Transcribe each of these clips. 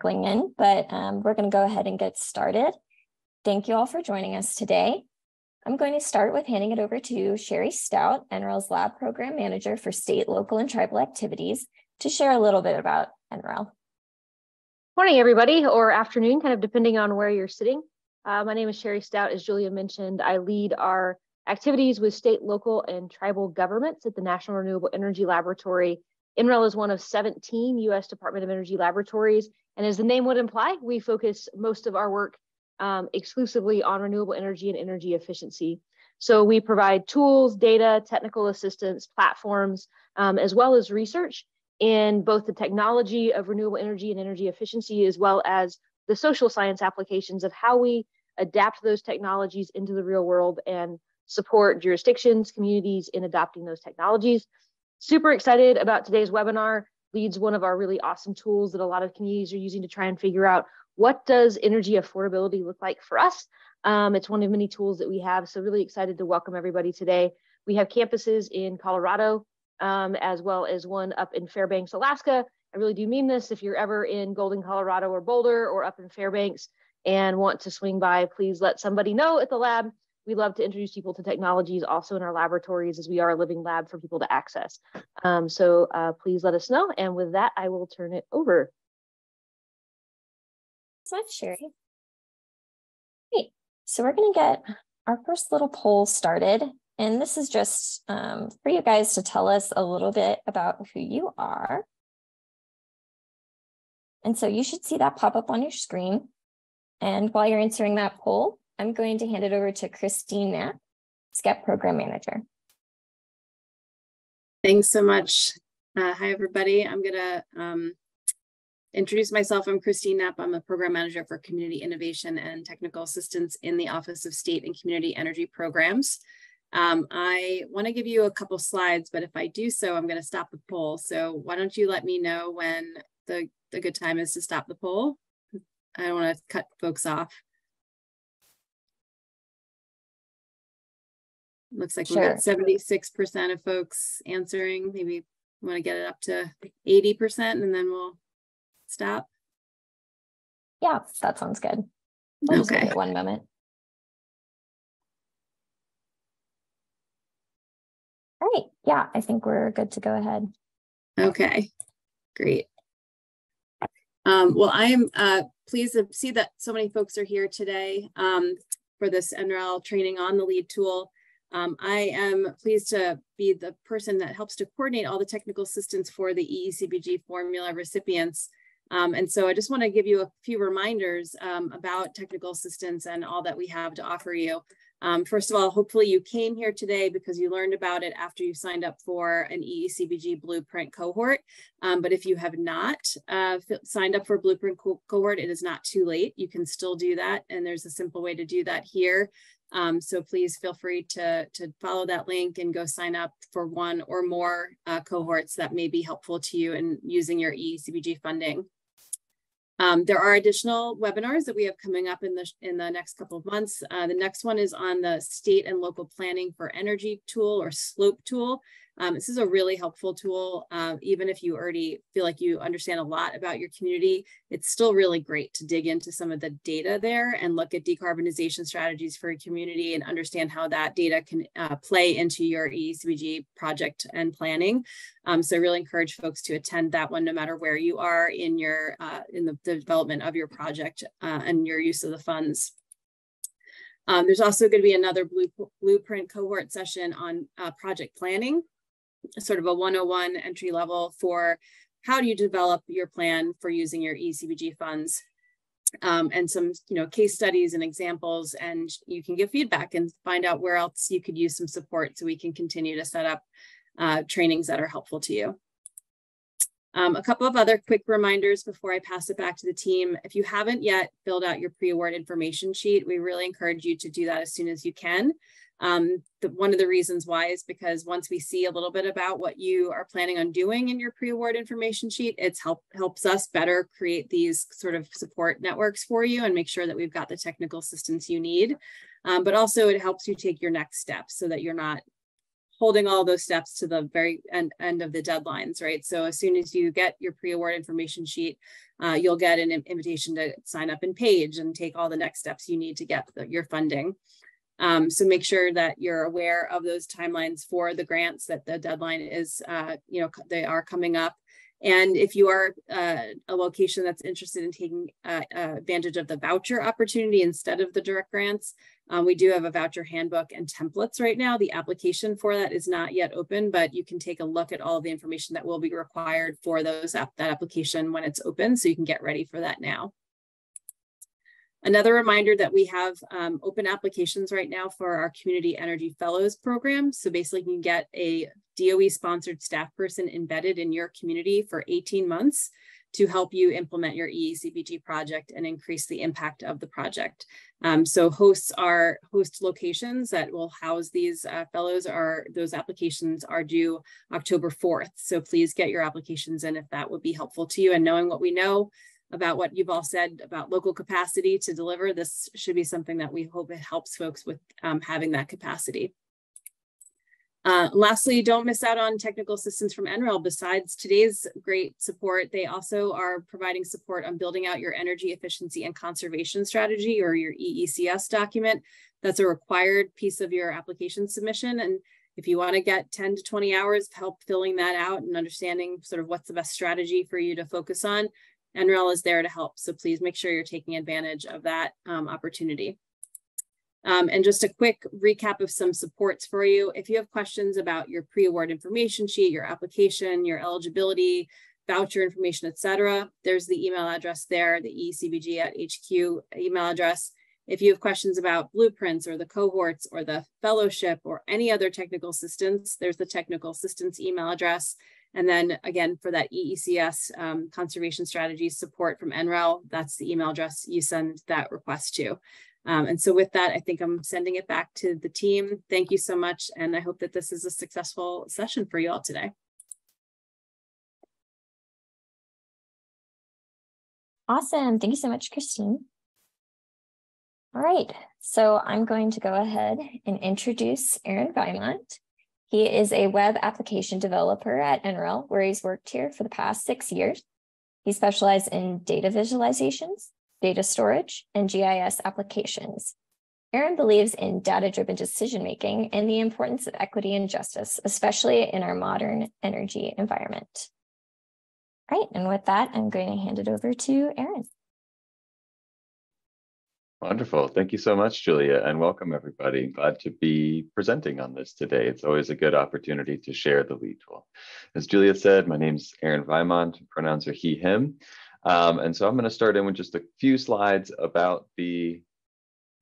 trickling in, but um, we're going to go ahead and get started. Thank you all for joining us today. I'm going to start with handing it over to Sherry Stout, NREL's Lab Program Manager for State, Local, and Tribal Activities to share a little bit about NREL. Morning, everybody, or afternoon, kind of depending on where you're sitting. Uh, my name is Sherry Stout. As Julia mentioned, I lead our activities with state, local, and tribal governments at the National Renewable Energy Laboratory. NREL is one of 17 U.S. Department of Energy laboratories, and as the name would imply, we focus most of our work um, exclusively on renewable energy and energy efficiency. So we provide tools, data, technical assistance, platforms, um, as well as research in both the technology of renewable energy and energy efficiency, as well as the social science applications of how we adapt those technologies into the real world and support jurisdictions, communities in adopting those technologies. Super excited about today's webinar. LEAD's one of our really awesome tools that a lot of communities are using to try and figure out what does energy affordability look like for us. Um, it's one of many tools that we have. So really excited to welcome everybody today. We have campuses in Colorado, um, as well as one up in Fairbanks, Alaska. I really do mean this. If you're ever in Golden, Colorado or Boulder or up in Fairbanks and want to swing by, please let somebody know at the lab. We love to introduce people to technologies also in our laboratories as we are a living lab for people to access. Um, so uh, please let us know. And with that, I will turn it over. So much, Sherry. Great. So we're going to get our first little poll started. And this is just um, for you guys to tell us a little bit about who you are. And so you should see that pop up on your screen. And while you're answering that poll, I'm going to hand it over to Christine Knapp, SCEP Program Manager. Thanks so much. Uh, hi, everybody. I'm going to um, introduce myself. I'm Christine Knapp. I'm a Program Manager for Community Innovation and Technical Assistance in the Office of State and Community Energy Programs. Um, I want to give you a couple slides, but if I do so, I'm going to stop the poll. So why don't you let me know when the, the good time is to stop the poll? I don't want to cut folks off. Looks like sure. we got 76% of folks answering. Maybe we want to get it up to 80% and then we'll stop. Yeah, that sounds good. We'll okay. one moment. All right. Yeah, I think we're good to go ahead. Okay, great. Um, well, I am uh, pleased to see that so many folks are here today um, for this NREL training on the LEAD tool. Um, I am pleased to be the person that helps to coordinate all the technical assistance for the EECBG formula recipients. Um, and so I just want to give you a few reminders um, about technical assistance and all that we have to offer you. Um, first of all, hopefully you came here today because you learned about it after you signed up for an EECBG Blueprint cohort. Um, but if you have not uh, signed up for Blueprint co cohort, it is not too late. You can still do that. And there's a simple way to do that here. Um, so please feel free to, to follow that link and go sign up for one or more uh, cohorts that may be helpful to you in using your EECBG funding. Um, there are additional webinars that we have coming up in the, in the next couple of months. Uh, the next one is on the state and local planning for energy tool or SLOPE tool. Um, this is a really helpful tool. Uh, even if you already feel like you understand a lot about your community, it's still really great to dig into some of the data there and look at decarbonization strategies for your community and understand how that data can uh, play into your EECBG project and planning. Um, so I really encourage folks to attend that one, no matter where you are in your uh, in the, development of your project uh, and your use of the funds. Um, there's also going to be another blue, blueprint cohort session on uh, project planning sort of a 101 entry level for how do you develop your plan for using your EECBG funds um, and some you know case studies and examples and you can give feedback and find out where else you could use some support so we can continue to set up uh, trainings that are helpful to you. Um, a couple of other quick reminders before I pass it back to the team. If you haven't yet filled out your pre-award information sheet, we really encourage you to do that as soon as you can. Um, the, one of the reasons why is because once we see a little bit about what you are planning on doing in your pre-award information sheet, it's help helps us better create these sort of support networks for you and make sure that we've got the technical assistance you need. Um, but also it helps you take your next steps so that you're not holding all those steps to the very end, end of the deadlines, right? So as soon as you get your pre-award information sheet, uh, you'll get an invitation to sign up in Page and take all the next steps you need to get the, your funding. Um, so make sure that you're aware of those timelines for the grants that the deadline is, uh, you know, they are coming up. And if you are uh, a location that's interested in taking uh, advantage of the voucher opportunity instead of the direct grants, um, we do have a voucher handbook and templates right now. The application for that is not yet open, but you can take a look at all the information that will be required for those that application when it's open. So you can get ready for that now. Another reminder that we have um, open applications right now for our Community Energy Fellows program. So basically you can get a DOE sponsored staff person embedded in your community for 18 months to help you implement your EECBG project and increase the impact of the project. Um, so hosts are host locations that will house these uh, fellows are those applications are due October 4th. So please get your applications in if that would be helpful to you and knowing what we know about what you've all said about local capacity to deliver. This should be something that we hope it helps folks with um, having that capacity. Uh, lastly, don't miss out on technical assistance from NREL. Besides today's great support, they also are providing support on building out your energy efficiency and conservation strategy or your EECS document. That's a required piece of your application submission. And if you want to get 10 to 20 hours of help filling that out and understanding sort of what's the best strategy for you to focus on, NREL is there to help. So please make sure you're taking advantage of that um, opportunity. Um, and just a quick recap of some supports for you. If you have questions about your pre-award information sheet, your application, your eligibility, voucher information, etc., there's the email address there, the EECBG at HQ email address. If you have questions about blueprints or the cohorts or the fellowship or any other technical assistance, there's the technical assistance email address. And then again, for that EECS um, conservation strategies support from NREL, that's the email address you send that request to. Um, and so with that, I think I'm sending it back to the team. Thank you so much. And I hope that this is a successful session for you all today. Awesome. Thank you so much, Christine. All right, so I'm going to go ahead and introduce Aaron Vimont. He is a web application developer at NREL, where he's worked here for the past six years. He specializes in data visualizations, data storage, and GIS applications. Aaron believes in data-driven decision-making and the importance of equity and justice, especially in our modern energy environment. All right, and with that, I'm going to hand it over to Aaron. Wonderful. Thank you so much, Julia, and welcome everybody. Glad to be presenting on this today. It's always a good opportunity to share the lead tool. As Julia said, my name is Aaron Vimont, pronouns are he, him. Um, and so I'm going to start in with just a few slides about the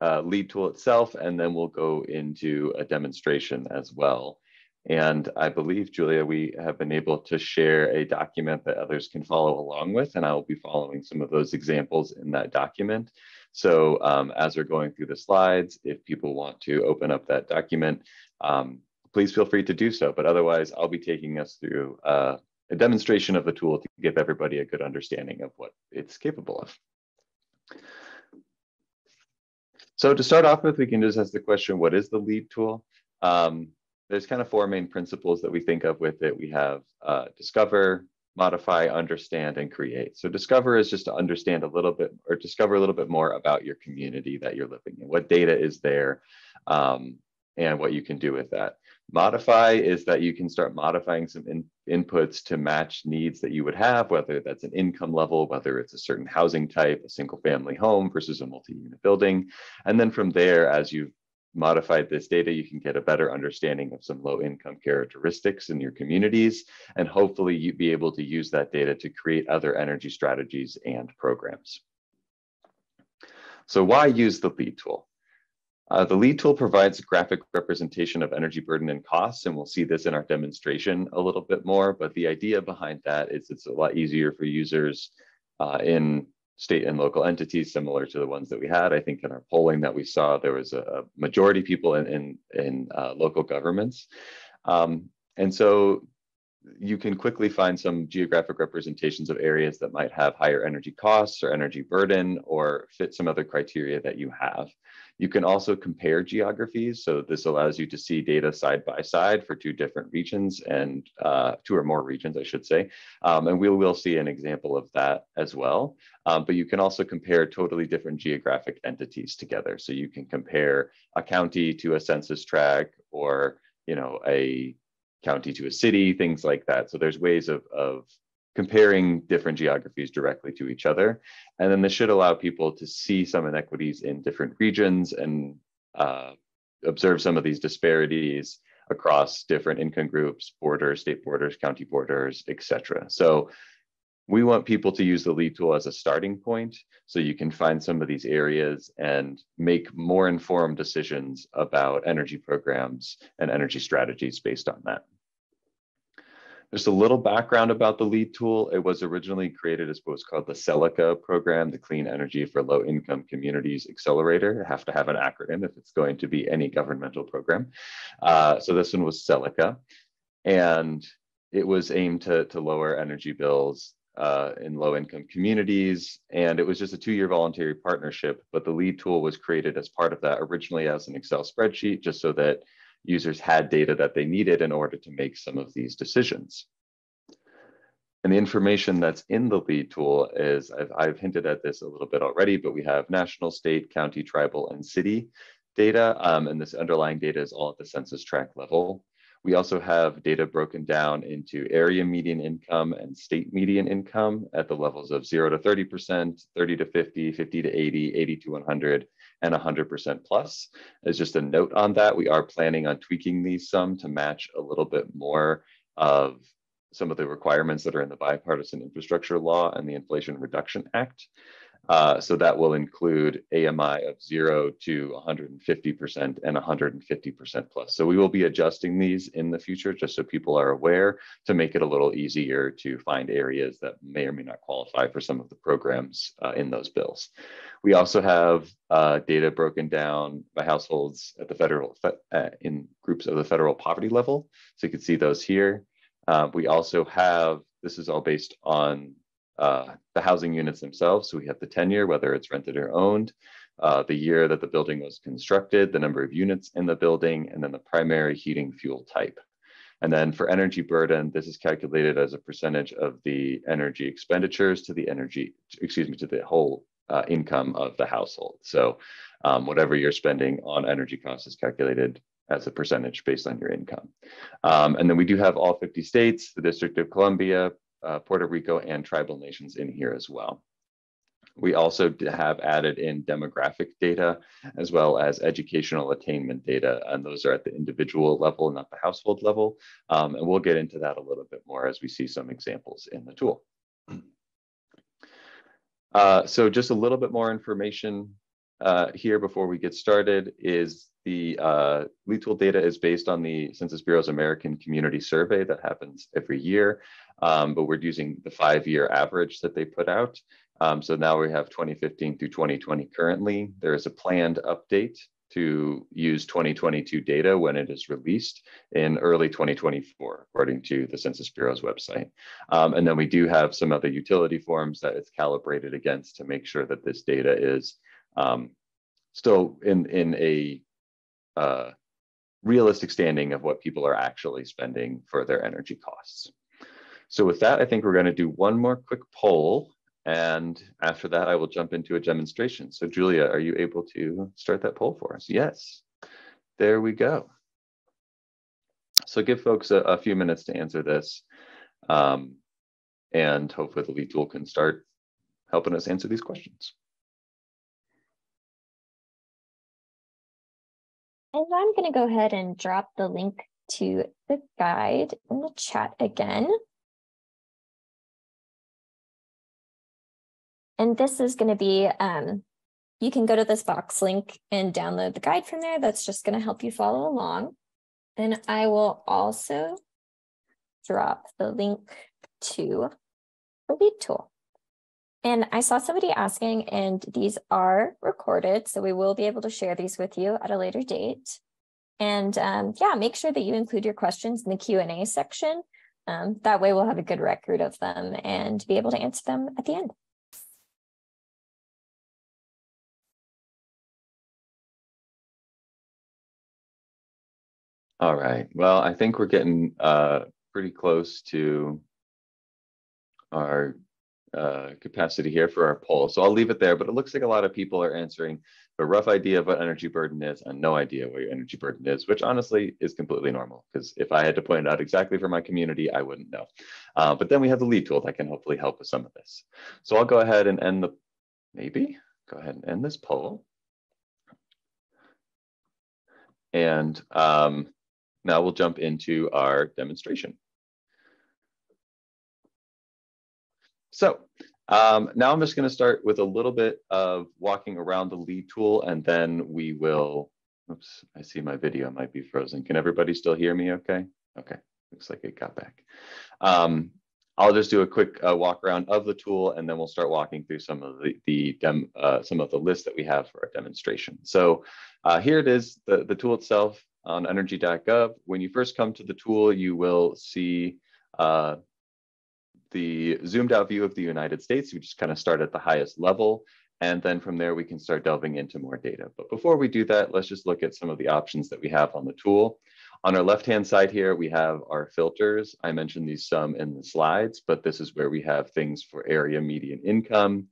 uh, lead tool itself, and then we'll go into a demonstration as well. And I believe, Julia, we have been able to share a document that others can follow along with, and I will be following some of those examples in that document. So um, as we're going through the slides, if people want to open up that document, um, please feel free to do so. But otherwise, I'll be taking us through uh, a demonstration of the tool to give everybody a good understanding of what it's capable of. So to start off with, we can just ask the question, what is the lead tool? Um, there's kind of four main principles that we think of with it. We have uh, discover, modify, understand, and create. So discover is just to understand a little bit or discover a little bit more about your community that you're living in, what data is there, um, and what you can do with that. Modify is that you can start modifying some in, inputs to match needs that you would have, whether that's an income level, whether it's a certain housing type, a single family home versus a multi-unit building. And then from there, as you've modified this data, you can get a better understanding of some low income characteristics in your communities. And hopefully you'd be able to use that data to create other energy strategies and programs. So why use the lead tool? Uh, the lead tool provides a graphic representation of energy burden and costs, and we'll see this in our demonstration a little bit more, but the idea behind that is it's a lot easier for users uh, in state and local entities similar to the ones that we had. I think in our polling that we saw, there was a, majority people in, in, in uh, local governments. Um, and so you can quickly find some geographic representations of areas that might have higher energy costs or energy burden or fit some other criteria that you have. You can also compare geographies. So this allows you to see data side by side for two different regions and uh, two or more regions, I should say. Um, and we will see an example of that as well. Um, but you can also compare totally different geographic entities together. So you can compare a county to a census tract or you know, a county to a city, things like that. So there's ways of, of comparing different geographies directly to each other. And then this should allow people to see some inequities in different regions and uh, observe some of these disparities across different income groups, borders, state borders, county borders, etc. So we want people to use the lead tool as a starting point so you can find some of these areas and make more informed decisions about energy programs and energy strategies based on that. Just a little background about the LEAD tool. It was originally created as what's called the CELICA program, the Clean Energy for Low Income Communities Accelerator. You have to have an acronym if it's going to be any governmental program. Uh, so this one was CELICA. And it was aimed to, to lower energy bills uh, in low income communities. And it was just a two year voluntary partnership, but the LEAD tool was created as part of that originally as an Excel spreadsheet, just so that users had data that they needed in order to make some of these decisions. And the information that's in the LEAD tool is, I've, I've, hinted at this a little bit already, but we have national, state, county, tribal, and city data. Um, and this underlying data is all at the census tract level. We also have data broken down into area median income and state median income at the levels of 0 to 30%, 30 to 50, 50 to 80, 80 to 100, and 100% plus. As just a note on that, we are planning on tweaking these some to match a little bit more of some of the requirements that are in the bipartisan infrastructure law and the Inflation Reduction Act. Uh, so that will include AMI of zero to 150% and 150% plus. So we will be adjusting these in the future just so people are aware to make it a little easier to find areas that may or may not qualify for some of the programs uh, in those bills. We also have uh, data broken down by households at the federal, uh, in groups of the federal poverty level. So you can see those here. Uh, we also have, this is all based on uh, the housing units themselves. So we have the tenure, whether it's rented or owned, uh, the year that the building was constructed, the number of units in the building, and then the primary heating fuel type. And then for energy burden, this is calculated as a percentage of the energy expenditures to the energy, excuse me, to the whole uh, income of the household. So um, whatever you're spending on energy costs is calculated as a percentage based on your income. Um, and then we do have all 50 states, the District of Columbia, uh, Puerto Rico and tribal nations in here as well. We also have added in demographic data as well as educational attainment data, and those are at the individual level, not the household level. Um, and we'll get into that a little bit more as we see some examples in the tool. Uh, so just a little bit more information uh, here before we get started is the uh, LEAD tool data is based on the Census Bureau's American Community Survey that happens every year, um, but we're using the five-year average that they put out. Um, so now we have 2015 through 2020 currently. There is a planned update to use 2022 data when it is released in early 2024, according to the Census Bureau's website. Um, and then we do have some other utility forms that it's calibrated against to make sure that this data is um, still in, in a uh, realistic standing of what people are actually spending for their energy costs. So with that, I think we're going to do one more quick poll. And after that, I will jump into a demonstration. So Julia, are you able to start that poll for us? Yes, there we go. So give folks a, a few minutes to answer this. Um, and hopefully the lead tool can start helping us answer these questions. And I'm going to go ahead and drop the link to the guide in the chat again. And this is going to be, um, you can go to this box link and download the guide from there. That's just going to help you follow along. And I will also drop the link to the lead tool. And I saw somebody asking, and these are recorded, so we will be able to share these with you at a later date. And um, yeah, make sure that you include your questions in the Q&A section. Um, that way we'll have a good record of them and be able to answer them at the end. All right. Well, I think we're getting uh, pretty close to our uh, capacity here for our poll. So I'll leave it there, but it looks like a lot of people are answering a rough idea of what energy burden is and no idea what your energy burden is, which honestly is completely normal because if I had to point it out exactly for my community, I wouldn't know. Uh, but then we have the lead tool that can hopefully help with some of this. So I'll go ahead and end the, maybe, go ahead and end this poll. And um, now we'll jump into our demonstration. So um, now I'm just going to start with a little bit of walking around the lead tool and then we will, oops, I see my video might be frozen. Can everybody still hear me okay? Okay, looks like it got back. Um, I'll just do a quick uh, walk around of the tool and then we'll start walking through some of the, the dem, uh, some of the lists that we have for our demonstration. So uh, here it is, the, the tool itself on energy.gov. When you first come to the tool, you will see uh, the zoomed out view of the United States. We just kind of start at the highest level. And then from there, we can start delving into more data. But before we do that, let's just look at some of the options that we have on the tool. On our left-hand side here, we have our filters. I mentioned these some in the slides, but this is where we have things for area median income.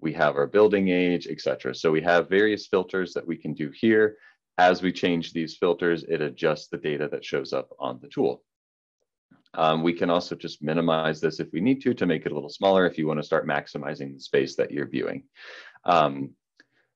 We have our building age, etc. So we have various filters that we can do here. As we change these filters, it adjusts the data that shows up on the tool. Um, we can also just minimize this if we need to, to make it a little smaller if you want to start maximizing the space that you're viewing. Um,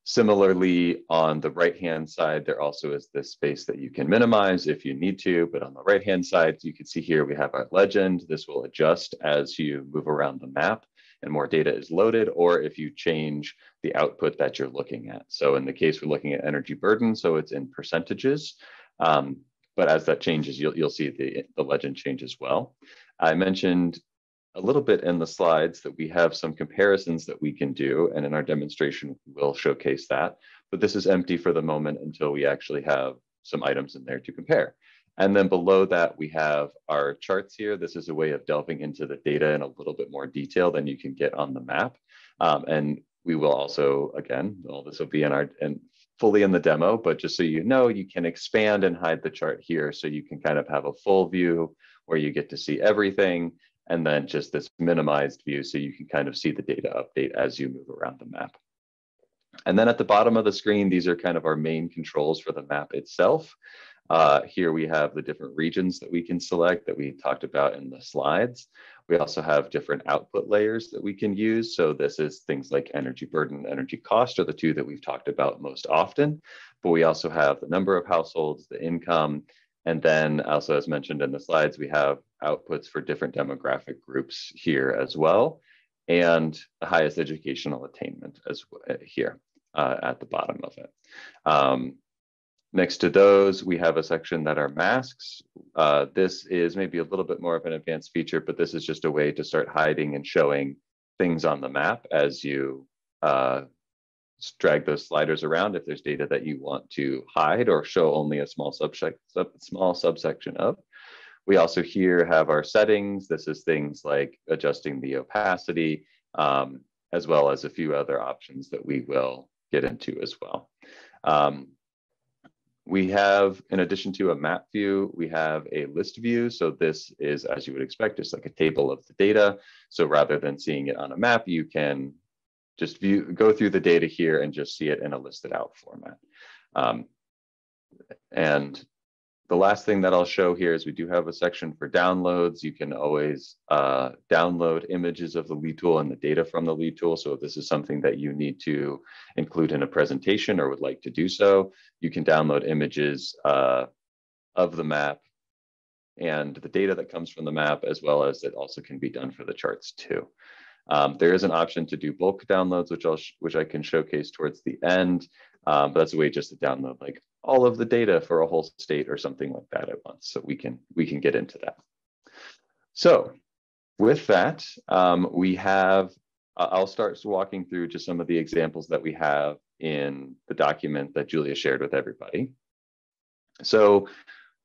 similarly, on the right-hand side, there also is this space that you can minimize if you need to, but on the right-hand side, you can see here we have our legend. This will adjust as you move around the map and more data is loaded, or if you change the output that you're looking at. So in the case we're looking at energy burden, so it's in percentages. Um, but as that changes, you'll, you'll see the, the legend change as well. I mentioned a little bit in the slides that we have some comparisons that we can do, and in our demonstration, we'll showcase that. But this is empty for the moment until we actually have some items in there to compare. And then below that, we have our charts here. This is a way of delving into the data in a little bit more detail than you can get on the map. Um, and we will also, again, all this will be in our in fully in the demo, but just so you know, you can expand and hide the chart here. So you can kind of have a full view where you get to see everything and then just this minimized view so you can kind of see the data update as you move around the map. And then at the bottom of the screen, these are kind of our main controls for the map itself. Uh, here we have the different regions that we can select that we talked about in the slides. We also have different output layers that we can use. So this is things like energy burden, energy cost are the two that we've talked about most often. But we also have the number of households, the income, and then also as mentioned in the slides, we have outputs for different demographic groups here as well, and the highest educational attainment as here uh, at the bottom of it. Um, Next to those, we have a section that are masks. Uh, this is maybe a little bit more of an advanced feature, but this is just a way to start hiding and showing things on the map as you uh, drag those sliders around if there's data that you want to hide or show only a small, sub small subsection of. We also here have our settings. This is things like adjusting the opacity, um, as well as a few other options that we will get into as well. Um, we have, in addition to a map view, we have a list view. So this is, as you would expect, just like a table of the data. So rather than seeing it on a map, you can just view, go through the data here and just see it in a listed out format. Um, and the last thing that I'll show here is we do have a section for downloads. You can always uh, download images of the lead tool and the data from the lead tool. So if this is something that you need to include in a presentation or would like to do so, you can download images uh, of the map and the data that comes from the map, as well as it also can be done for the charts too. Um, there is an option to do bulk downloads, which I'll which I can showcase towards the end. Um, but that's a way just to download like all of the data for a whole state or something like that at once. So we can we can get into that. So with that, um, we have, I'll start walking through just some of the examples that we have in the document that Julia shared with everybody. So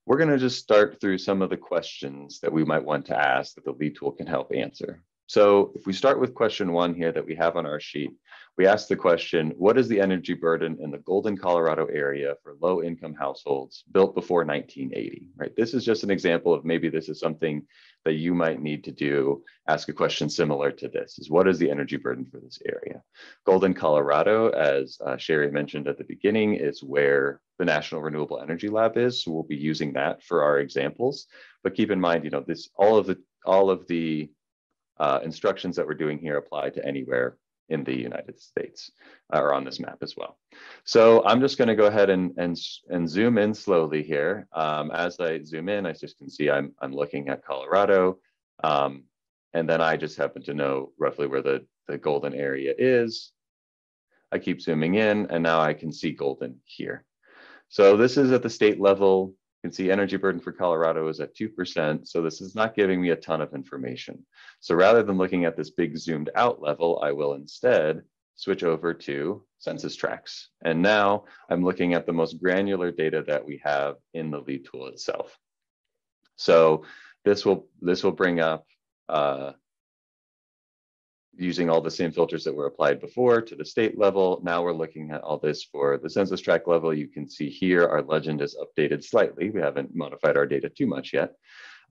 we're going to just start through some of the questions that we might want to ask that the lead tool can help answer. So if we start with question one here that we have on our sheet, we ask the question, what is the energy burden in the Golden, Colorado area for low income households built before 1980, right? This is just an example of maybe this is something that you might need to do, ask a question similar to this, is what is the energy burden for this area? Golden, Colorado, as uh, Sherry mentioned at the beginning, is where the National Renewable Energy Lab is. So we'll be using that for our examples. But keep in mind, you know, this all of the all of the uh, instructions that we're doing here apply to anywhere in the United States uh, or on this map as well. So I'm just going to go ahead and, and, and zoom in slowly here. Um, as I zoom in, I just can see I'm, I'm looking at Colorado. Um, and then I just happen to know roughly where the, the golden area is. I keep zooming in and now I can see golden here. So this is at the state level can see energy burden for Colorado is at 2%. So this is not giving me a ton of information. So rather than looking at this big zoomed out level, I will instead switch over to census tracts. And now I'm looking at the most granular data that we have in the lead tool itself. So this will, this will bring up uh, using all the same filters that were applied before to the state level. Now we're looking at all this for the census tract level. You can see here our legend is updated slightly. We haven't modified our data too much yet,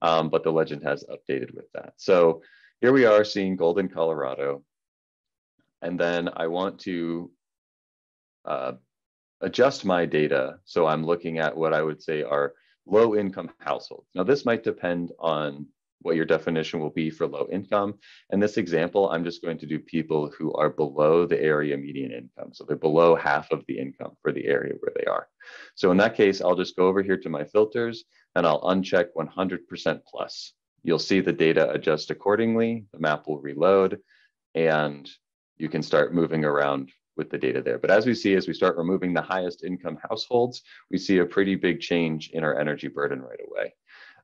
um, but the legend has updated with that. So here we are seeing Golden, Colorado. And then I want to uh, adjust my data. So I'm looking at what I would say are low income households. Now this might depend on what your definition will be for low income. In this example, I'm just going to do people who are below the area median income. So they're below half of the income for the area where they are. So in that case, I'll just go over here to my filters and I'll uncheck 100% plus. You'll see the data adjust accordingly. The map will reload and you can start moving around with the data there. But as we see, as we start removing the highest income households, we see a pretty big change in our energy burden right away.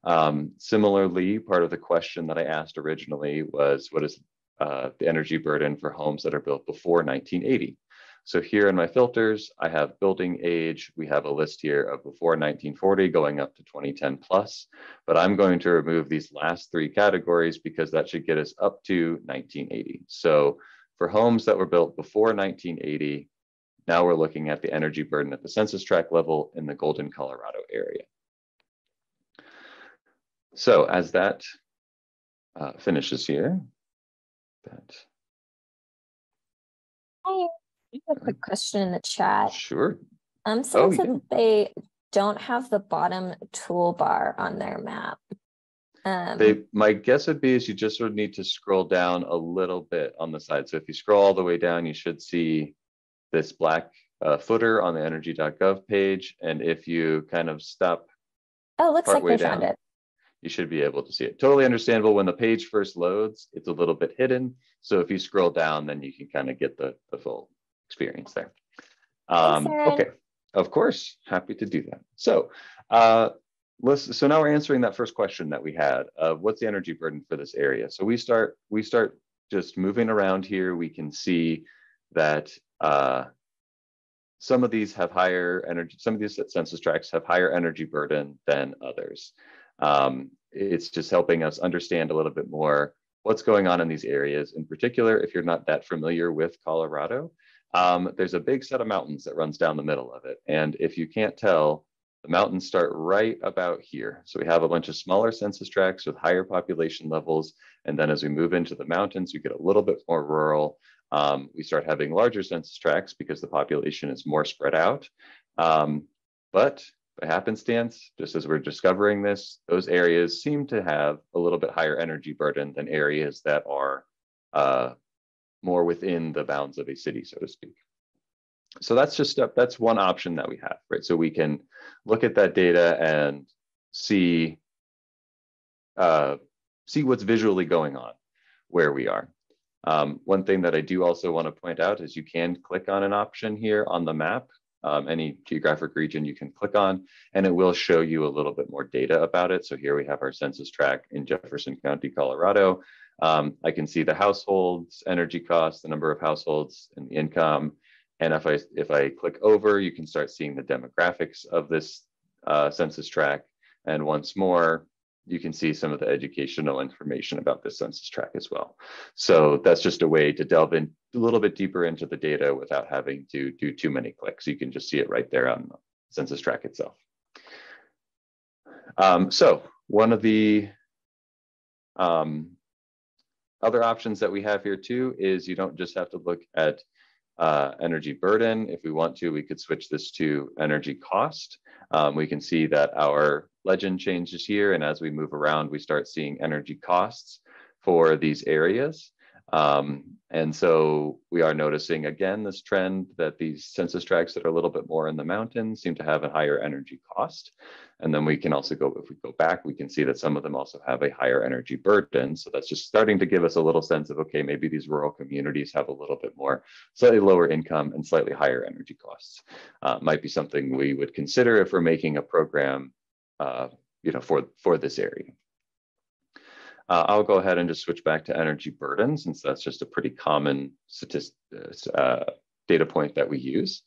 Um, similarly, part of the question that I asked originally was what is uh, the energy burden for homes that are built before 1980? So here in my filters, I have building age. We have a list here of before 1940 going up to 2010 plus, but I'm going to remove these last three categories because that should get us up to 1980. So for homes that were built before 1980, now we're looking at the energy burden at the census tract level in the Golden, Colorado area. So as that uh, finishes here, that. I have a quick question in the chat. Sure. Um, someone oh, said yeah. that they don't have the bottom toolbar on their map. Um, they, my guess would be is you just sort of need to scroll down a little bit on the side. So if you scroll all the way down, you should see this black uh, footer on the energy.gov page. And if you kind of stop. Oh, looks like they down, found it you should be able to see it. Totally understandable when the page first loads, it's a little bit hidden. So if you scroll down, then you can kind of get the, the full experience there. Um, okay, of course, happy to do that. So uh, let's, so now we're answering that first question that we had of what's the energy burden for this area? So we start, we start just moving around here. We can see that uh, some of these have higher energy, some of these census tracts have higher energy burden than others. Um, it's just helping us understand a little bit more what's going on in these areas. In particular, if you're not that familiar with Colorado, um, there's a big set of mountains that runs down the middle of it. And if you can't tell, the mountains start right about here. So we have a bunch of smaller census tracts with higher population levels. And then as we move into the mountains, you get a little bit more rural. Um, we start having larger census tracts because the population is more spread out. Um, but by happenstance, just as we're discovering this, those areas seem to have a little bit higher energy burden than areas that are uh, more within the bounds of a city, so to speak. So that's just that's one option that we have, right? So we can look at that data and see uh, see what's visually going on where we are. Um, one thing that I do also want to point out is you can click on an option here on the map um, any geographic region you can click on, and it will show you a little bit more data about it. So here we have our census tract in Jefferson County, Colorado. Um, I can see the households, energy costs, the number of households, and the income. And if I if I click over, you can start seeing the demographics of this uh, census tract. And once more, you can see some of the educational information about this census tract as well. So that's just a way to delve in a little bit deeper into the data without having to do too many clicks. You can just see it right there on the census tract itself. Um, so one of the um, other options that we have here too is you don't just have to look at uh, energy burden. If we want to, we could switch this to energy cost. Um, we can see that our legend changes here. And as we move around, we start seeing energy costs for these areas. Um, and so we are noticing again this trend that these census tracts that are a little bit more in the mountains seem to have a higher energy cost. And then we can also go, if we go back, we can see that some of them also have a higher energy burden. So that's just starting to give us a little sense of, okay, maybe these rural communities have a little bit more, slightly lower income and slightly higher energy costs. Uh, might be something we would consider if we're making a program, uh, you know, for, for this area. Uh, I'll go ahead and just switch back to energy burden since that's just a pretty common statistic, uh, data point that we use.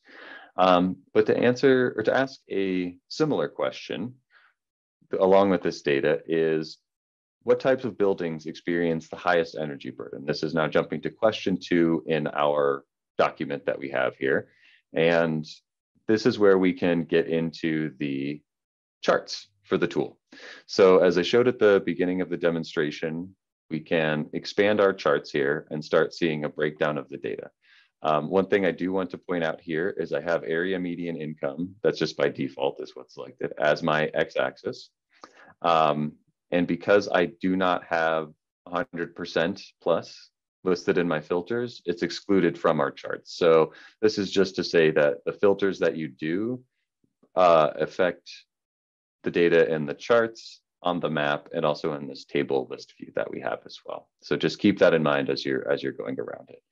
Um, but to answer or to ask a similar question along with this data is what types of buildings experience the highest energy burden? This is now jumping to question two in our document that we have here. And this is where we can get into the charts for the tool. So as I showed at the beginning of the demonstration, we can expand our charts here and start seeing a breakdown of the data. Um, one thing I do want to point out here is I have area median income, that's just by default is what's selected, as my x-axis. Um, and because I do not have 100% plus listed in my filters, it's excluded from our charts. So this is just to say that the filters that you do uh, affect the data in the charts on the map and also in this table list view that we have as well. So just keep that in mind as you're as you're going around it.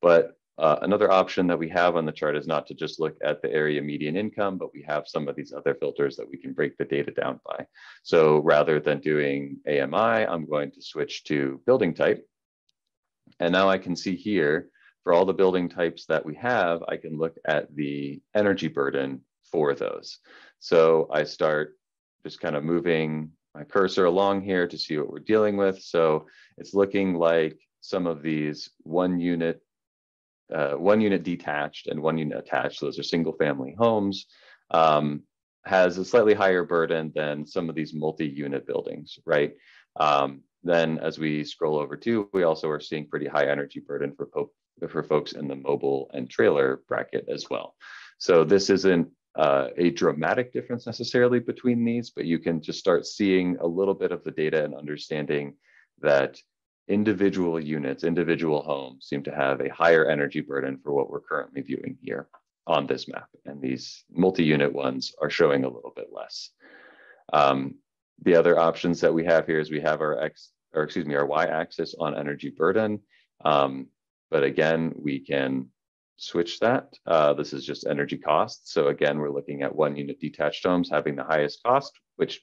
But uh, another option that we have on the chart is not to just look at the area median income, but we have some of these other filters that we can break the data down by. So rather than doing AMI, I'm going to switch to building type. And now I can see here for all the building types that we have, I can look at the energy burden for those. So I start just kind of moving my cursor along here to see what we're dealing with. So it's looking like some of these one unit, uh, one unit detached and one unit attached, those are single family homes, um, has a slightly higher burden than some of these multi-unit buildings, right? Um, then as we scroll over too, we also are seeing pretty high energy burden for, for folks in the mobile and trailer bracket as well. So this isn't uh, a dramatic difference necessarily between these, but you can just start seeing a little bit of the data and understanding that individual units, individual homes seem to have a higher energy burden for what we're currently viewing here on this map. And these multi-unit ones are showing a little bit less. Um, the other options that we have here is we have our X, or excuse me, our Y axis on energy burden. Um, but again, we can switch that. Uh, this is just energy costs. So again, we're looking at one unit detached homes having the highest cost, which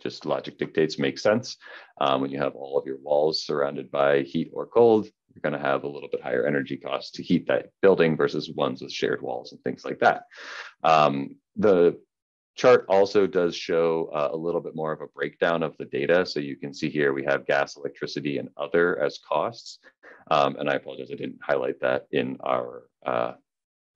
just logic dictates makes sense. Um, when you have all of your walls surrounded by heat or cold, you're going to have a little bit higher energy costs to heat that building versus ones with shared walls and things like that. Um, the chart also does show uh, a little bit more of a breakdown of the data. So you can see here we have gas, electricity, and other as costs. Um, and I apologize, I didn't highlight that in our uh,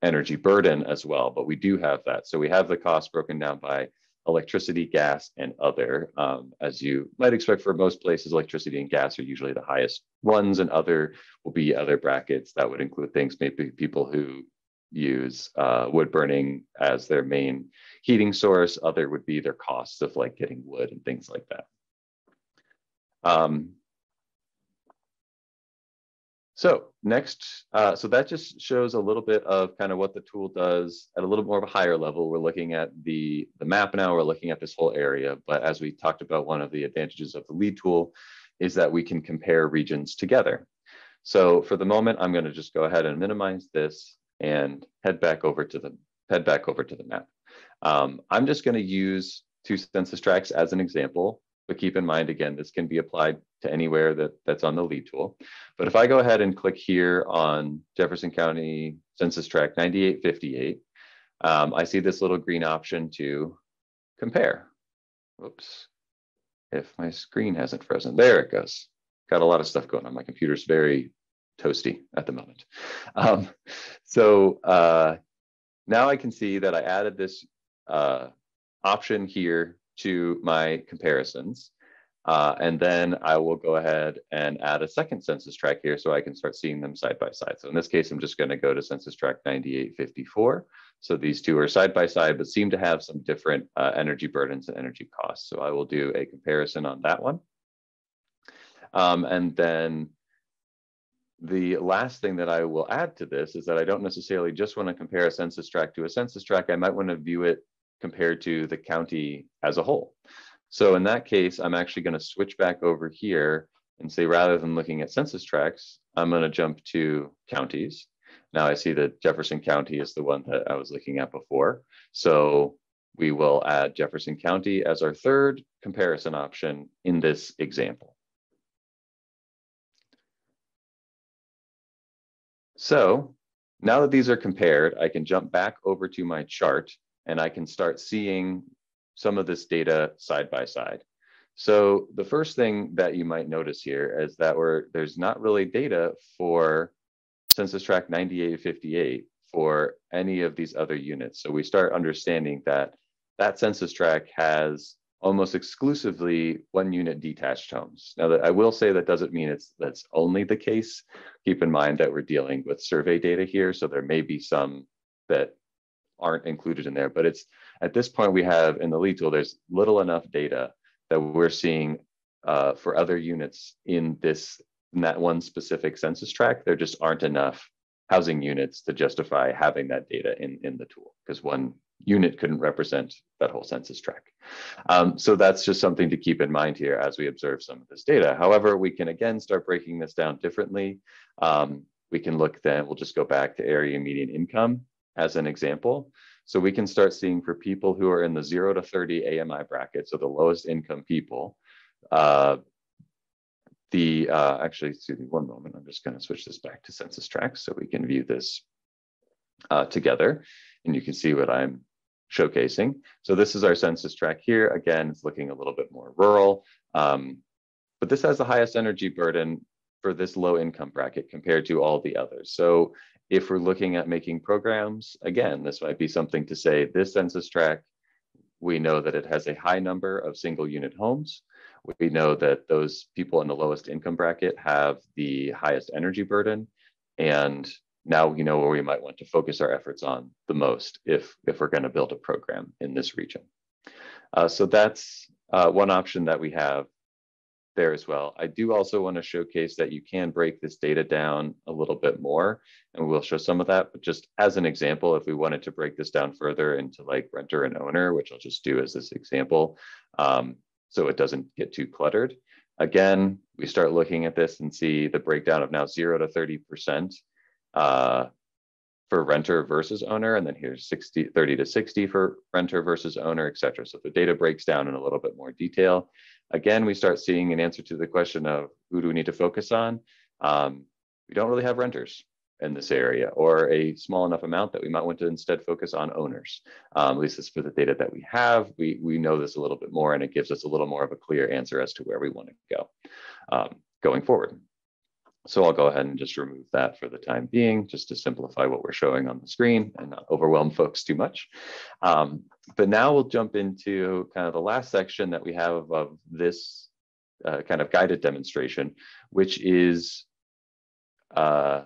energy burden as well, but we do have that. So we have the cost broken down by electricity, gas, and other. Um, as you might expect for most places, electricity and gas are usually the highest ones, and other will be other brackets that would include things, maybe people who use uh, wood burning as their main heating source. Other would be their costs of like getting wood and things like that. Um, so next, uh, so that just shows a little bit of kind of what the tool does at a little more of a higher level. We're looking at the, the map now, we're looking at this whole area, but as we talked about, one of the advantages of the lead tool is that we can compare regions together. So for the moment, I'm gonna just go ahead and minimize this and head back over to the head back over to the map. Um, I'm just going to use two census tracts as an example, but keep in mind, again, this can be applied to anywhere that, that's on the lead tool. But if I go ahead and click here on Jefferson County Census Tract 9858, um, I see this little green option to compare. Oops, if my screen hasn't frozen, there it goes. Got a lot of stuff going on. My computer's very toasty at the moment. Um, so uh, now I can see that I added this uh, option here to my comparisons. Uh, and then I will go ahead and add a second census tract here so I can start seeing them side by side. So in this case, I'm just going to go to census tract 9854. So these two are side by side, but seem to have some different uh, energy burdens and energy costs. So I will do a comparison on that one. Um, and then the last thing that I will add to this is that I don't necessarily just want to compare a census tract to a census tract. I might want to view it compared to the county as a whole. So in that case, I'm actually going to switch back over here and say, rather than looking at census tracts, I'm going to jump to counties. Now I see that Jefferson County is the one that I was looking at before. So we will add Jefferson County as our third comparison option in this example. So now that these are compared, I can jump back over to my chart and I can start seeing some of this data side by side. So the first thing that you might notice here is that we're, there's not really data for census tract 9858 for any of these other units. So we start understanding that that census tract has almost exclusively one unit detached homes. Now that I will say that doesn't mean it's that's only the case. Keep in mind that we're dealing with survey data here, so there may be some that aren't included in there, but it's at this point we have in the LEAD tool, there's little enough data that we're seeing uh, for other units in this in that one specific census tract. There just aren't enough housing units to justify having that data in, in the tool because one unit couldn't represent that whole census tract. Um, so that's just something to keep in mind here as we observe some of this data. However, we can again start breaking this down differently. Um, we can look then, we'll just go back to area median income as an example. So we can start seeing for people who are in the zero to 30 AMI bracket, so the lowest income people, uh, the, uh, actually, excuse me one moment, I'm just gonna switch this back to census tracts so we can view this uh, together. And you can see what I'm showcasing. So this is our census tract here. Again, it's looking a little bit more rural, um, but this has the highest energy burden for this low income bracket compared to all the others. So if we're looking at making programs, again, this might be something to say this census tract, we know that it has a high number of single unit homes. We know that those people in the lowest income bracket have the highest energy burden. And now we know where we might want to focus our efforts on the most if, if we're going to build a program in this region. Uh, so that's uh, one option that we have there as well. I do also want to showcase that you can break this data down a little bit more, and we'll show some of that. But just as an example, if we wanted to break this down further into like renter and owner, which I'll just do as this example, um, so it doesn't get too cluttered. Again, we start looking at this and see the breakdown of now zero to 30% uh, for renter versus owner, and then here's 60, 30 to 60 for renter versus owner, et cetera. So the data breaks down in a little bit more detail. Again, we start seeing an answer to the question of who do we need to focus on? Um, we don't really have renters in this area or a small enough amount that we might want to instead focus on owners. Um, at least this for the data that we have. We, we know this a little bit more and it gives us a little more of a clear answer as to where we want to go um, going forward. So I'll go ahead and just remove that for the time being, just to simplify what we're showing on the screen and not overwhelm folks too much. Um, but now we'll jump into kind of the last section that we have of this uh, kind of guided demonstration, which is uh,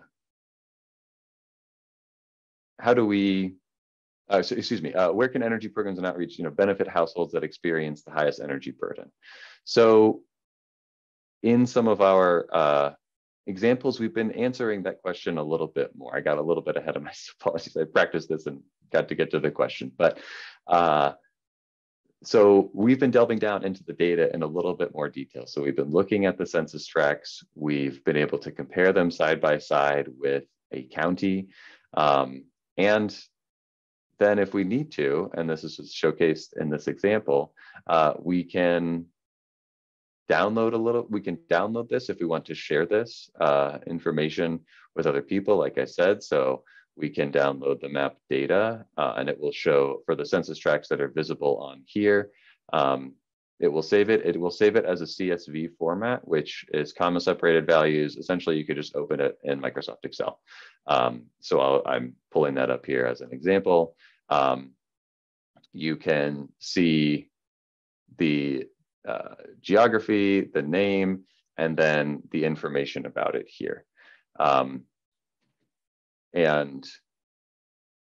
how do we, uh, so, excuse me, uh, where can energy programs and outreach you know, benefit households that experience the highest energy burden? So in some of our uh, examples, we've been answering that question a little bit more. I got a little bit ahead of myself. Apologies. I practiced this and got to get to the question. But uh, so we've been delving down into the data in a little bit more detail. So we've been looking at the census tracts. We've been able to compare them side by side with a county. Um, and then if we need to, and this is showcased in this example, uh, we can download a little, we can download this if we want to share this uh, information with other people, like I said. So we can download the map data uh, and it will show for the census tracts that are visible on here. Um, it will save it. It will save it as a CSV format, which is comma separated values. Essentially, you could just open it in Microsoft Excel. Um, so i am pulling that up here as an example. Um, you can see the uh, geography, the name, and then the information about it here. Um, and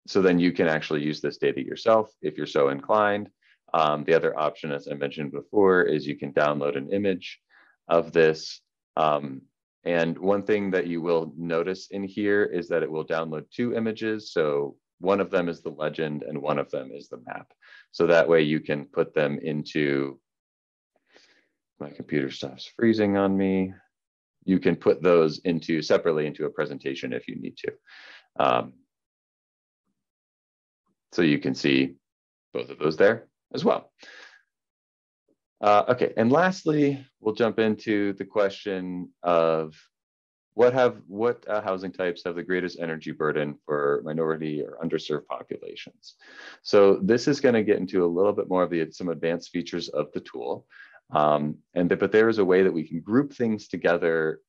so then you can actually use this data yourself if you're so inclined. Um, the other option, as I mentioned before, is you can download an image of this. Um, and one thing that you will notice in here is that it will download two images. So one of them is the legend and one of them is the map. So that way you can put them into, my computer stops freezing on me. You can put those into separately into a presentation if you need to. Um, so you can see both of those there as well. Uh, okay, and lastly, we'll jump into the question of what have what uh, housing types have the greatest energy burden for minority or underserved populations? So this is going to get into a little bit more of the some advanced features of the tool, um, and the, but there is a way that we can group things together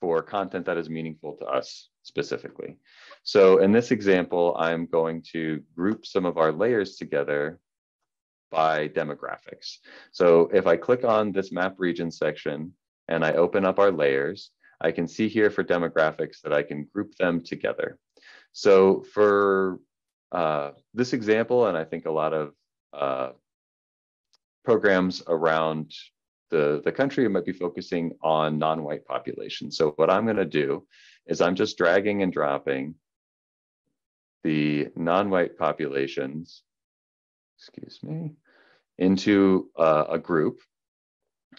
for content that is meaningful to us specifically. So in this example, I'm going to group some of our layers together by demographics. So if I click on this map region section and I open up our layers, I can see here for demographics that I can group them together. So for uh, this example, and I think a lot of uh, programs around the, the country might be focusing on non-white populations. So what I'm gonna do is I'm just dragging and dropping the non-white populations, excuse me, into uh, a group.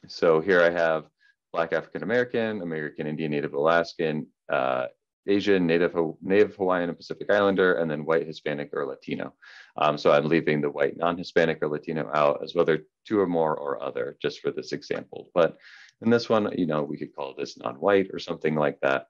So here I have Black African American, American Indian, Native Alaskan, uh, Asian, Native, Native Hawaiian and Pacific Islander, and then white, Hispanic, or Latino. Um, so I'm leaving the white, non-Hispanic, or Latino out as whether two or more or other, just for this example. But in this one, you know, we could call this non-white or something like that,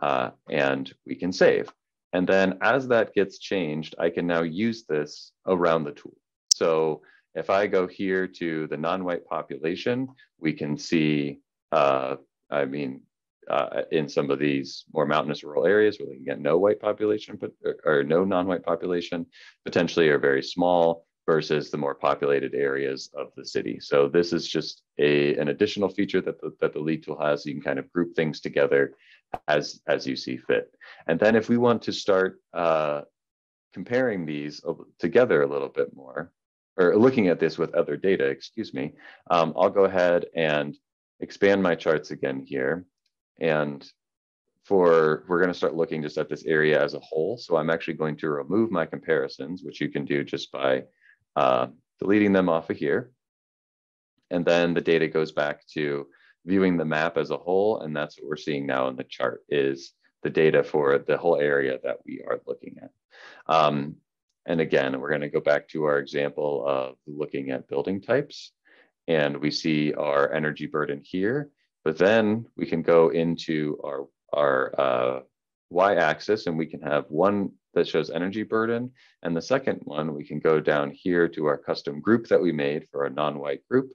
uh, and we can save. And then as that gets changed, I can now use this around the tool. So if I go here to the non-white population, we can see uh, I mean, uh, in some of these more mountainous rural areas where they can get no white population, but or, or no non-white population, potentially are very small versus the more populated areas of the city. So this is just a an additional feature that the, that the LEAD tool has. You can kind of group things together as as you see fit. And then if we want to start uh, comparing these together a little bit more, or looking at this with other data, excuse me, um, I'll go ahead and expand my charts again here. And for, we're gonna start looking just at this area as a whole. So I'm actually going to remove my comparisons, which you can do just by uh, deleting them off of here. And then the data goes back to viewing the map as a whole. And that's what we're seeing now in the chart is the data for the whole area that we are looking at. Um, and again, we're gonna go back to our example of looking at building types and we see our energy burden here. But then we can go into our, our uh, y-axis and we can have one that shows energy burden. And the second one, we can go down here to our custom group that we made for a non-white group.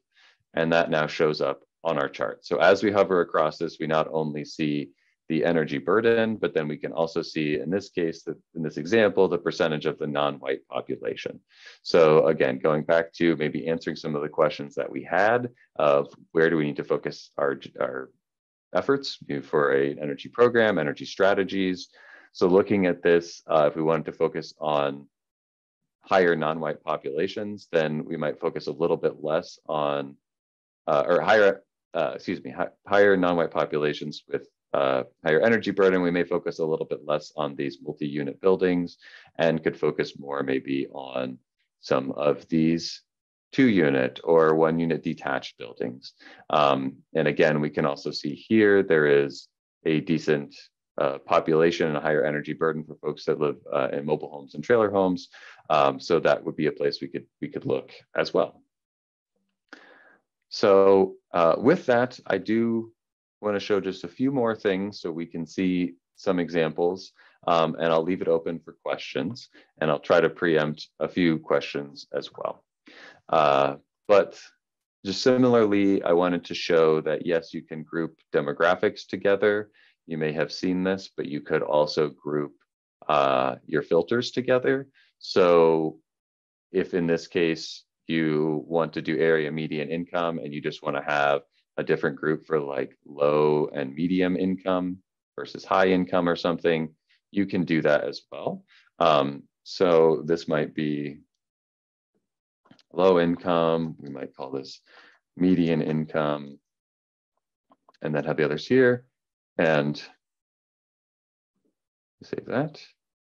And that now shows up on our chart. So as we hover across this, we not only see the energy burden, but then we can also see in this case, that in this example, the percentage of the non-white population. So again, going back to maybe answering some of the questions that we had of where do we need to focus our, our efforts for a energy program, energy strategies. So looking at this, uh, if we wanted to focus on higher non-white populations, then we might focus a little bit less on, uh, or higher, uh, excuse me, higher non-white populations with uh, higher energy burden, we may focus a little bit less on these multi-unit buildings and could focus more maybe on some of these two unit or one unit detached buildings. Um, and again, we can also see here there is a decent uh, population and a higher energy burden for folks that live uh, in mobile homes and trailer homes. Um, so that would be a place we could we could look as well. So uh, with that, I do want to show just a few more things so we can see some examples um, and I'll leave it open for questions and I'll try to preempt a few questions as well. Uh, but just similarly, I wanted to show that yes, you can group demographics together. You may have seen this, but you could also group uh, your filters together. So if in this case, you want to do area median income and you just want to have a different group for like low and medium income versus high income or something, you can do that as well. Um, so this might be low income, we might call this median income, and then have the others here. And save that.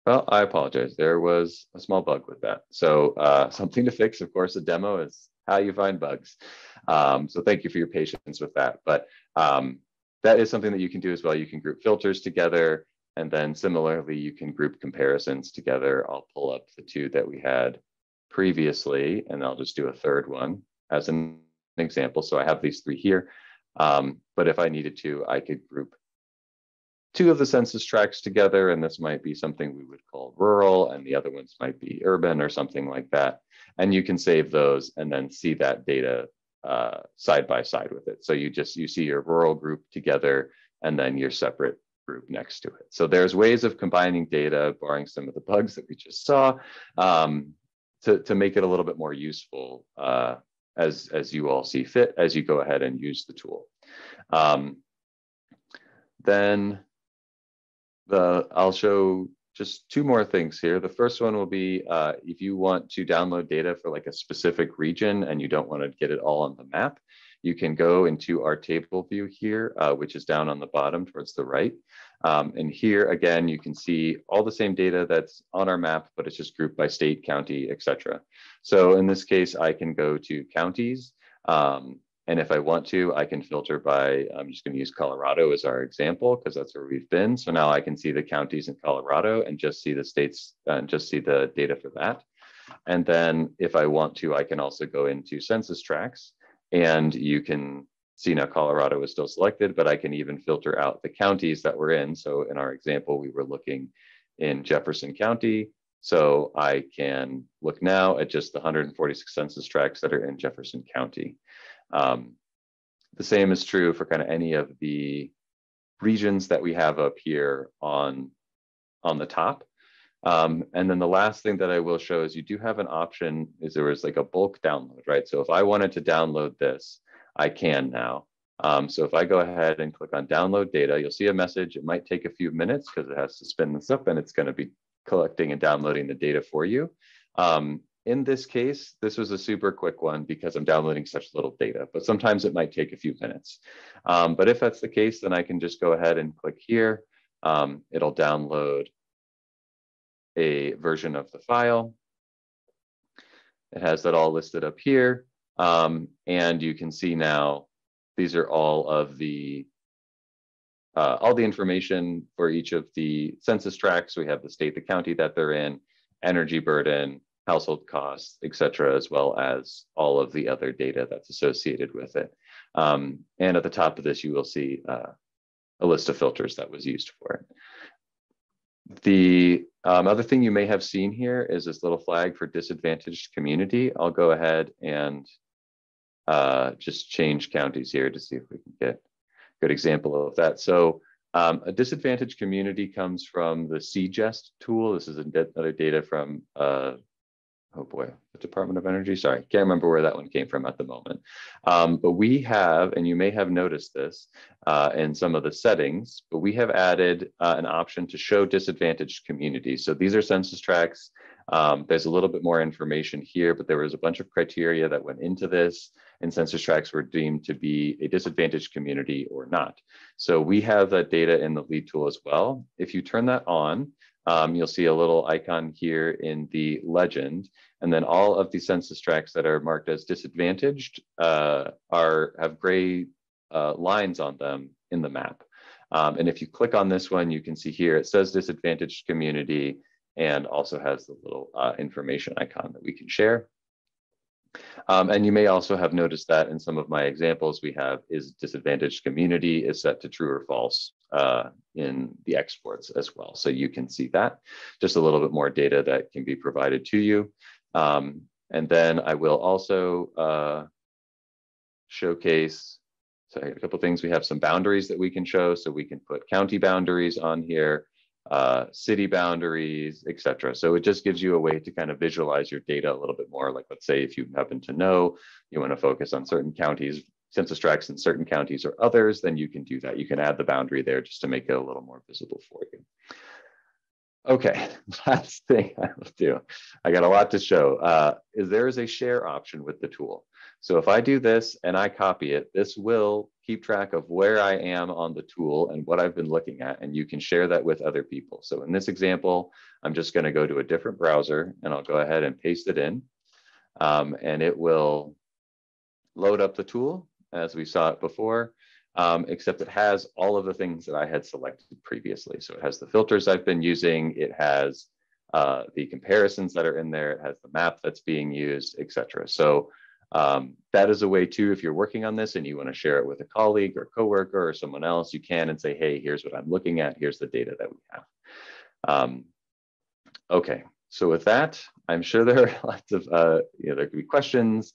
Well, I apologize. There was a small bug with that. So uh, something to fix, of course, a demo is how you find bugs. Um, so thank you for your patience with that. But um, that is something that you can do as well. You can group filters together. And then similarly, you can group comparisons together. I'll pull up the two that we had previously, and I'll just do a third one as an example. So I have these three here. Um, but if I needed to, I could group two of the census tracts together, and this might be something we would call rural, and the other ones might be urban or something like that. And you can save those and then see that data uh, side by side with it. So you just, you see your rural group together and then your separate group next to it. So there's ways of combining data, barring some of the bugs that we just saw, um, to, to make it a little bit more useful uh, as, as you all see fit as you go ahead and use the tool. Um, then the I'll show just two more things here. The first one will be uh, if you want to download data for like a specific region and you don't want to get it all on the map, you can go into our table view here, uh, which is down on the bottom towards the right. Um, and here again, you can see all the same data that's on our map, but it's just grouped by state, county, etc. So in this case, I can go to counties um, and if I want to, I can filter by, I'm just gonna use Colorado as our example because that's where we've been. So now I can see the counties in Colorado and just see the states and just see the data for that. And then if I want to, I can also go into census tracts and you can see now Colorado is still selected, but I can even filter out the counties that we're in. So in our example, we were looking in Jefferson County. So I can look now at just the 146 census tracts that are in Jefferson County. Um, the same is true for kind of any of the regions that we have up here on, on the top. Um, and then the last thing that I will show is you do have an option is there was like a bulk download, right? So if I wanted to download this, I can now. Um, so if I go ahead and click on download data, you'll see a message. It might take a few minutes because it has to spin this up and it's going to be collecting and downloading the data for you. Um, in this case, this was a super quick one because I'm downloading such little data, but sometimes it might take a few minutes. Um, but if that's the case, then I can just go ahead and click here. Um, it'll download a version of the file. It has that all listed up here. Um, and you can see now, these are all of the uh, all the information for each of the census tracts. We have the state, the county that they're in, energy burden, household costs, et cetera, as well as all of the other data that's associated with it. Um, and at the top of this, you will see uh, a list of filters that was used for it. The um, other thing you may have seen here is this little flag for disadvantaged community. I'll go ahead and uh, just change counties here to see if we can get a good example of that. So um, a disadvantaged community comes from the CEJST tool. This is another data from uh, boy, the Department of Energy. Sorry, can't remember where that one came from at the moment. Um, but we have, and you may have noticed this uh, in some of the settings, but we have added uh, an option to show disadvantaged communities. So these are census tracts. Um, there's a little bit more information here, but there was a bunch of criteria that went into this and census tracts were deemed to be a disadvantaged community or not. So we have that data in the LEAD tool as well. If you turn that on, um, you'll see a little icon here in the legend, and then all of the census tracts that are marked as disadvantaged uh, are have gray uh, lines on them in the map. Um, and if you click on this one, you can see here it says disadvantaged community and also has the little uh, information icon that we can share. Um, and you may also have noticed that in some of my examples we have is disadvantaged community is set to true or false uh, in the exports as well. So you can see that, just a little bit more data that can be provided to you. Um, and then I will also uh, showcase, so a couple things, we have some boundaries that we can show. So we can put county boundaries on here, uh, city boundaries, etc. So it just gives you a way to kind of visualize your data a little bit more. Like let's say if you happen to know you want to focus on certain counties, census tracts in certain counties or others, then you can do that. You can add the boundary there just to make it a little more visible for you. Okay, last thing I will do, I got a lot to show, uh, is there is a share option with the tool. So if I do this and I copy it, this will keep track of where I am on the tool and what I've been looking at, and you can share that with other people. So in this example, I'm just gonna go to a different browser and I'll go ahead and paste it in. Um, and it will load up the tool as we saw it before, um, except it has all of the things that I had selected previously. So it has the filters I've been using, it has uh, the comparisons that are in there, it has the map that's being used, etc. So um, that is a way too, if you're working on this and you want to share it with a colleague or coworker or someone else, you can and say, hey, here's what I'm looking at. Here's the data that we have. Um, okay, so with that, I'm sure there are lots of, uh, you know, there could be questions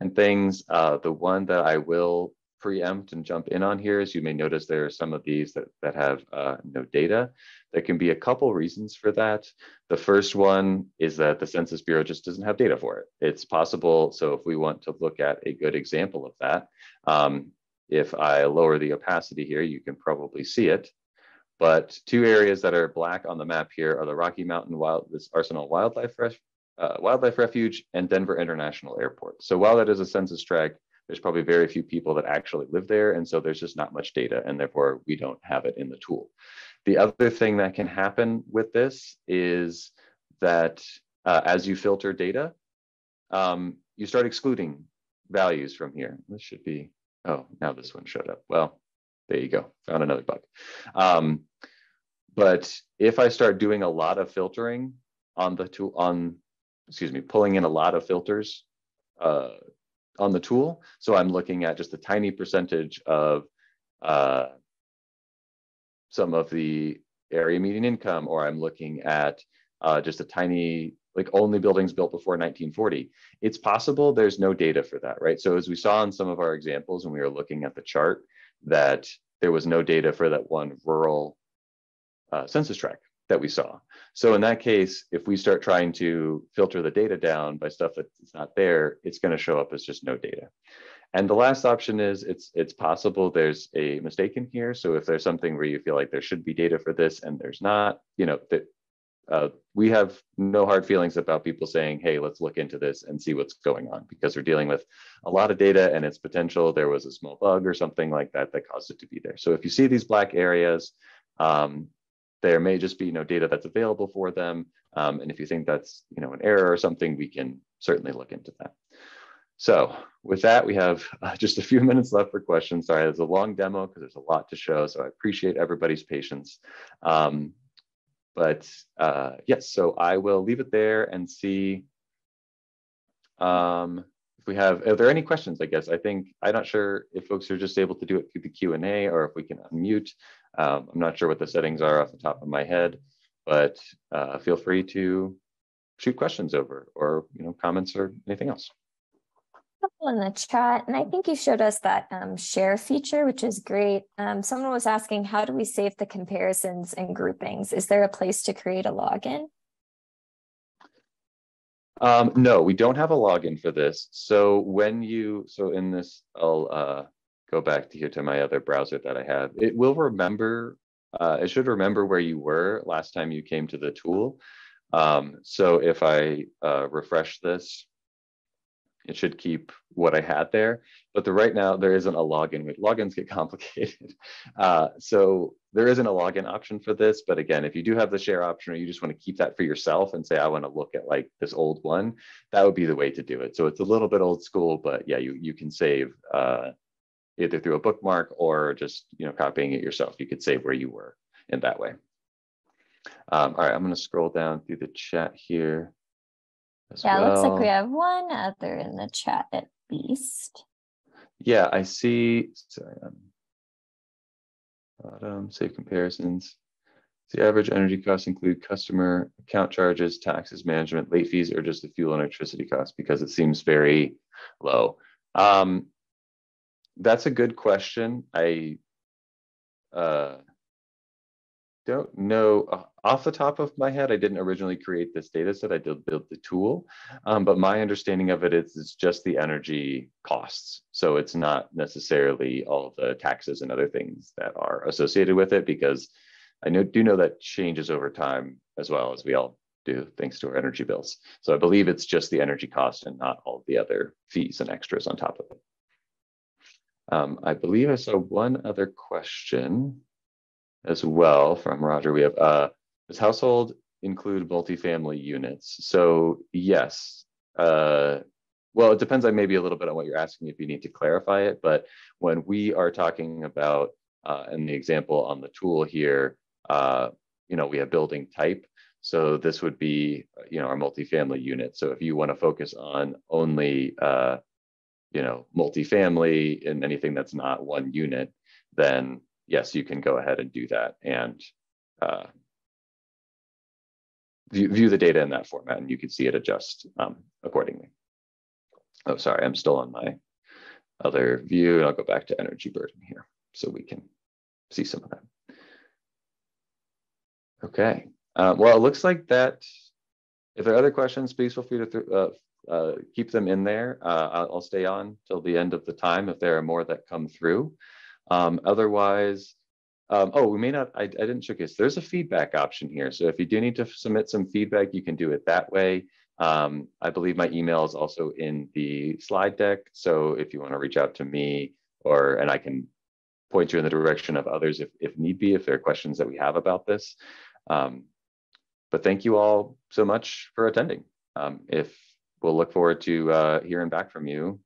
and things. Uh, the one that I will preempt and jump in on here is you may notice there are some of these that, that have uh, no data. There can be a couple reasons for that. The first one is that the Census Bureau just doesn't have data for it. It's possible, so if we want to look at a good example of that, um, if I lower the opacity here, you can probably see it. But two areas that are black on the map here are the Rocky Mountain Wild, this Arsenal Wildlife, uh, Wildlife Refuge and Denver International Airport. So while that is a census tract, there's probably very few people that actually live there. And so there's just not much data and therefore we don't have it in the tool. The other thing that can happen with this is that uh, as you filter data, um, you start excluding values from here. This should be, oh, now this one showed up. Well, there you go, found another bug. Um, but if I start doing a lot of filtering on the tool, on, excuse me, pulling in a lot of filters uh, on the tool. So I'm looking at just a tiny percentage of uh, some of the area median income, or I'm looking at uh, just a tiny, like only buildings built before 1940. It's possible there's no data for that, right? So as we saw in some of our examples when we were looking at the chart, that there was no data for that one rural uh, census tract that we saw. So in that case, if we start trying to filter the data down by stuff that's not there, it's going to show up as just no data. And the last option is it's it's possible there's a mistake in here. So if there's something where you feel like there should be data for this and there's not, you know, that uh, we have no hard feelings about people saying, hey, let's look into this and see what's going on because we're dealing with a lot of data and its potential. There was a small bug or something like that that caused it to be there. So if you see these black areas, um, there may just be no data that's available for them. Um, and if you think that's you know an error or something, we can certainly look into that. So with that, we have uh, just a few minutes left for questions. Sorry, it's a long demo because there's a lot to show. So I appreciate everybody's patience. Um, but uh, yes, so I will leave it there and see um, if we have, are there any questions, I guess? I think, I'm not sure if folks are just able to do it through the Q&A or if we can unmute. Um, I'm not sure what the settings are off the top of my head, but uh, feel free to shoot questions over or you know comments or anything else. In the chat, and I think you showed us that um, share feature, which is great. Um, someone was asking, how do we save the comparisons and groupings? Is there a place to create a login? Um, no, we don't have a login for this. So when you, so in this, I'll uh, go back to here to my other browser that I have. It will remember, uh, it should remember where you were last time you came to the tool. Um, so if I uh, refresh this, it should keep what I had there. But the right now there isn't a login. Logins get complicated. Uh, so there isn't a login option for this. But again, if you do have the share option or you just want to keep that for yourself and say, I want to look at like this old one, that would be the way to do it. So it's a little bit old school, but yeah, you, you can save uh, either through a bookmark or just you know copying it yourself. You could save where you were in that way. Um, all right, I'm going to scroll down through the chat here. Yeah, well. looks like we have one other in the chat at least. Yeah, I see. Sorry, um, bottom save comparisons. The average energy costs include customer account charges, taxes, management, late fees, or just the fuel and electricity costs because it seems very low. Um, that's a good question. I uh, don't know off the top of my head. I didn't originally create this data set. I did build the tool, um, but my understanding of it is it's just the energy costs. So it's not necessarily all the taxes and other things that are associated with it because I know, do know that changes over time as well as we all do thanks to our energy bills. So I believe it's just the energy cost and not all the other fees and extras on top of it. Um, I believe I saw one other question as well from Roger. We have, uh, does household include multifamily units? So yes, uh, well, it depends on maybe a little bit on what you're asking if you need to clarify it, but when we are talking about, uh, in the example on the tool here, uh, you know, we have building type. So this would be, you know, our multifamily unit. So if you want to focus on only, uh, you know, multifamily and anything that's not one unit, then yes, you can go ahead and do that and uh, view, view the data in that format and you can see it adjust um, accordingly. Oh, sorry, I'm still on my other view and I'll go back to energy burden here so we can see some of that. Okay, uh, well, it looks like that, if there are other questions, please feel free to uh, uh, keep them in there. Uh, I'll, I'll, stay on till the end of the time if there are more that come through. Um, otherwise, um, oh, we may not, I, I didn't showcase, there's a feedback option here. So if you do need to submit some feedback, you can do it that way. Um, I believe my email is also in the slide deck. So if you want to reach out to me or, and I can point you in the direction of others if, if need be, if there are questions that we have about this. Um, but thank you all so much for attending. Um, if we'll look forward to uh, hearing back from you